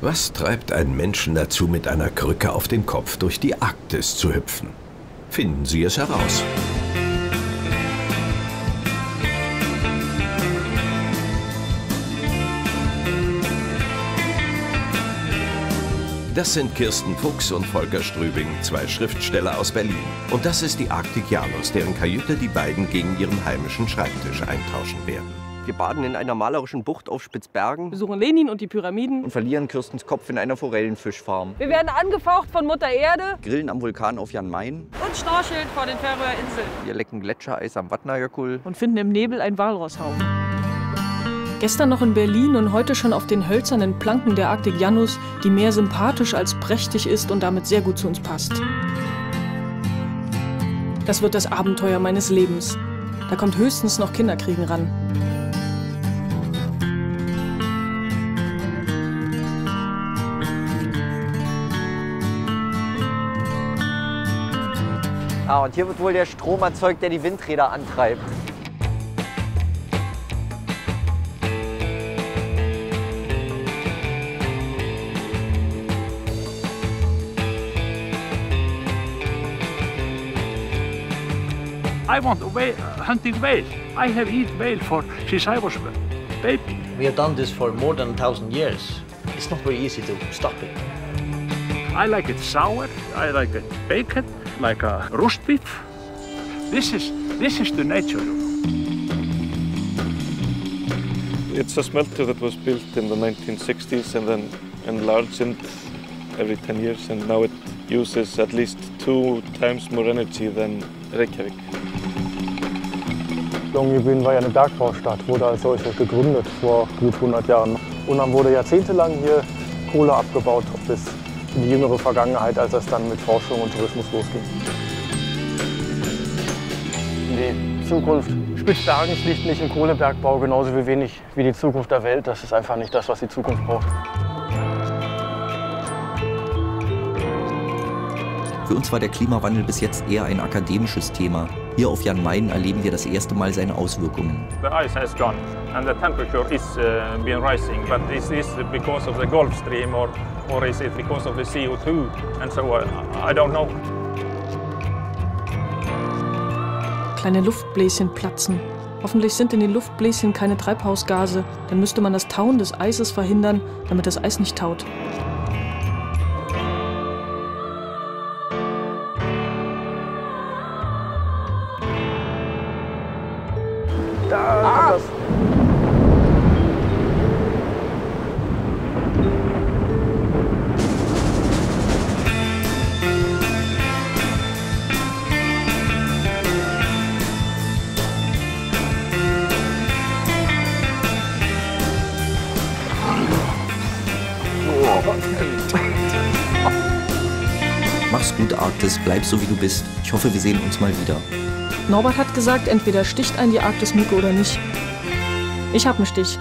Was treibt einen Menschen dazu, mit einer Krücke auf dem Kopf durch die Arktis zu hüpfen? Finden Sie es heraus. Das sind Kirsten Fuchs und Volker Strübing, zwei Schriftsteller aus Berlin. Und das ist die Arktik Janus, deren Kajüte die beiden gegen ihren heimischen Schreibtisch eintauschen werden. Wir baden in einer malerischen Bucht auf Spitzbergen. Besuchen Lenin und die Pyramiden. Und verlieren Kirstens Kopf in einer Forellenfischfarm. Wir werden angefaucht von Mutter Erde. Grillen am Vulkan auf Jan Mayen. Und schnorcheln vor den Färöerinseln. Wir lecken Gletschereis am Vatnajökull. Und finden im Nebel ein Walrosshaufen. Gestern noch in Berlin und heute schon auf den hölzernen Planken der Arktik Janus, die mehr sympathisch als prächtig ist und damit sehr gut zu uns passt. Das wird das Abenteuer meines Lebens. Da kommt höchstens noch Kinderkriegen ran. Ah, und hier wird wohl der Strom erzeugt, der die Windräder antreibt. I want whale, hunting whale. I have eaten whale for since I was a baby. We have done this for more than a thousand years. It's not very easy to stop it. I like it sour. I like it baked, like a roast beef. This is this is the nature. It's a smelter that was built in the 1960s and then enlarged every 10 years and now it uses at least two times more energy than Reykjavik. Longyearbyen war ja eine Bergbaustadt, wurde als solche gegründet vor gut 100 Jahren. Und dann wurde jahrzehntelang hier Kohle abgebaut bis die jüngere Vergangenheit, als es dann mit Forschung und Tourismus losging. Die Zukunft Spitzbergens liegt nicht im Kohlebergbau, genauso wie wenig wie die Zukunft der Welt. Das ist einfach nicht das, was die Zukunft braucht. Für uns war der Klimawandel bis jetzt eher ein akademisches Thema. Hier auf Jan Mayen erleben wir das erste Mal seine Auswirkungen. The ice has gone and the temperature is uh, been rising. But is this because of the Gulf Stream or, or is it because of the CO2 and so on? I don't know. Kleine Luftbläschen platzen. Hoffentlich sind in den Luftbläschen keine Treibhausgase. Dann müsste man das Tauen des Eises verhindern, damit das Eis nicht taut. Das. Mach's gut, Arktis, bleib so wie du bist. Ich hoffe, wir sehen uns mal wieder. Norbert hat gesagt, entweder sticht ein die Arktismücke oder nicht. Ich hab einen Stich.